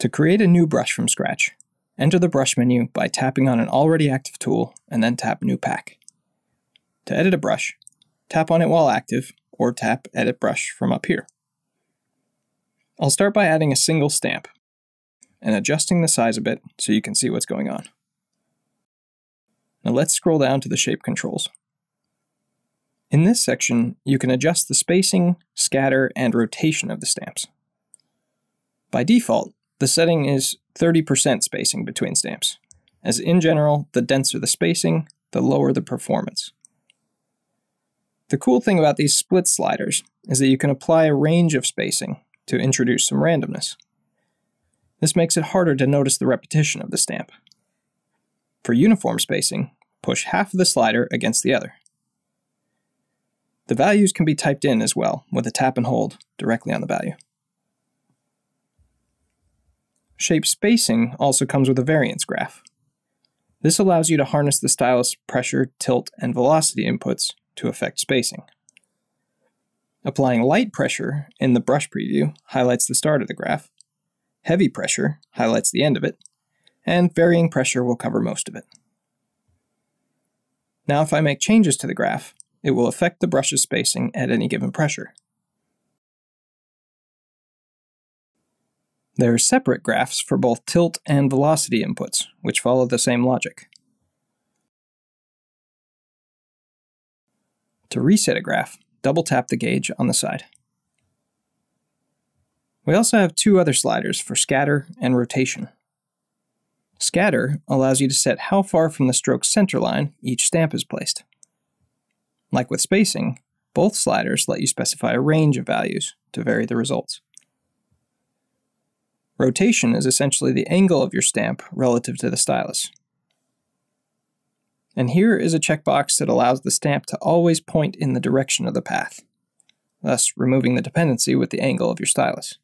To create a new brush from scratch, enter the brush menu by tapping on an already active tool and then tap New Pack. To edit a brush, tap on it while active or tap Edit Brush from up here. I'll start by adding a single stamp and adjusting the size a bit so you can see what's going on. Now let's scroll down to the shape controls. In this section, you can adjust the spacing, scatter, and rotation of the stamps. By default, the setting is 30% spacing between stamps, as in general, the denser the spacing, the lower the performance. The cool thing about these split sliders is that you can apply a range of spacing to introduce some randomness. This makes it harder to notice the repetition of the stamp. For uniform spacing, push half of the slider against the other. The values can be typed in as well with a tap and hold directly on the value. Shape spacing also comes with a variance graph. This allows you to harness the stylus pressure, tilt, and velocity inputs to affect spacing. Applying light pressure in the brush preview highlights the start of the graph, heavy pressure highlights the end of it, and varying pressure will cover most of it. Now if I make changes to the graph, it will affect the brush's spacing at any given pressure. There are separate graphs for both tilt and velocity inputs, which follow the same logic. To reset a graph, double tap the gauge on the side. We also have two other sliders for scatter and rotation. Scatter allows you to set how far from the stroke center line each stamp is placed. Like with spacing, both sliders let you specify a range of values to vary the results. Rotation is essentially the angle of your stamp relative to the stylus. And here is a checkbox that allows the stamp to always point in the direction of the path, thus removing the dependency with the angle of your stylus.